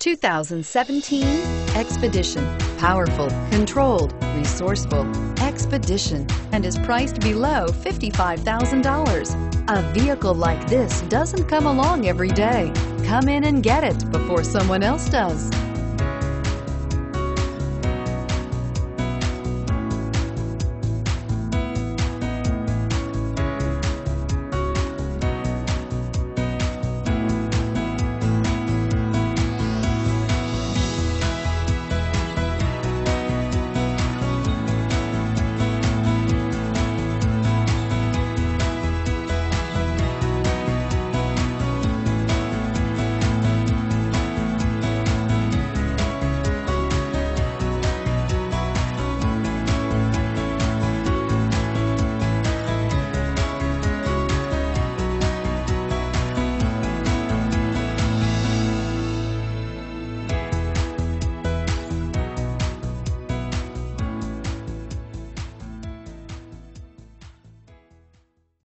2017 Expedition. Powerful, controlled, resourceful. Expedition and is priced below $55,000. A vehicle like this doesn't come along every day. Come in and get it before someone else does.